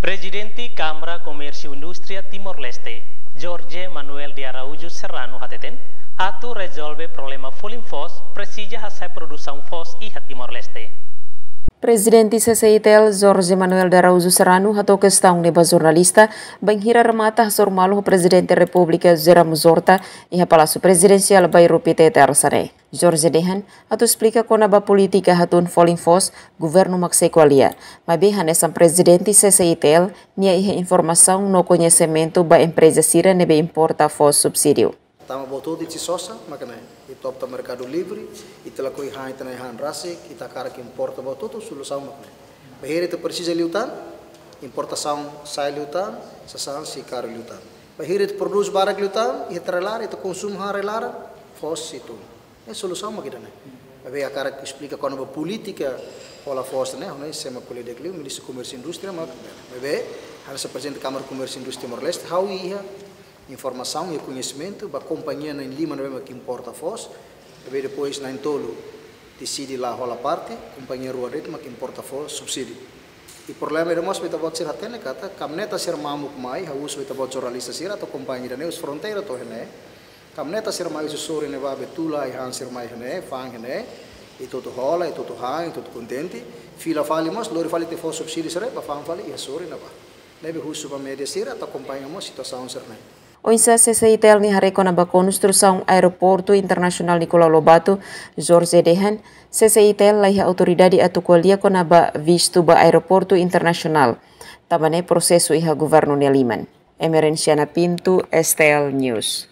Presidente Câmara Comércio e Indústria Timor-Leste, Jorge Manuel de Araújo Serrano Hateten, atu resolve problema falling fos precisa hacer produção fos e Timor-Leste. Presidente CCITL Jorge Manuel Araújo Serrano hatou questão neba jornalista banhira remata sormalo Presidente da República Zera Zorta e a Palácio Presidencial Bairro PT Tersare. Jorge Dehan hatou explica como a política hatun falling force governo maxequalia, mas bem nessa Presidente CCITL nia informação no conhecimento da empresa Sira nebe importa fos subsídio. Tama botou de tisosa, makana itu opta mercado livre, itu laku ihan itu ihan rasik, kita cara que importa botou tu solução makana. Bahir itu precisa liutan, importação sai liutan, sasahan si caro liutan. Bahir itu produz barang liutan, itu relar, itu konsum ha relar, fos itu. É solução makana. Bebe a cara que explica quando a política ola força, né? Não é sema política, o ministro Comércio e Indústria, há essa presidente da Câmara Comércio e Indústria Timor-Leste, how ia informação e conhecimento, a companhia em Lima não é que importa fos, e depois na Entolo decide lá rola parte, companhia Rua mas que importa fos, subsídio. E problema é que bot sir hatene kata kamneta sir mamu kumai haus beta bot jornalista sir atau companhia ne us fronteira to hene kamneta sir mai suri ne ba betula e han sir mai hene fang hene e toto rola e toto hang e toto contente. Fila fali mas lori fali te fos subsídio sir ba fang fali e suri na ba nebe husu ba media sir atau companhia mo situação sir ne O CCITL ni hareko na ba construção aeroporto internacional Nicolau Lobato, Jorge Dehan, CCITL lai autoridade atuqualia ko na ba visto ba aeroporto internacional. Tamane proseso iha governo ni Liman. Emerenciana Pinto, STL News.